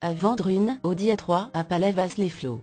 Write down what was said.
À vendre une Audi A3 à Palavas-les-Flots.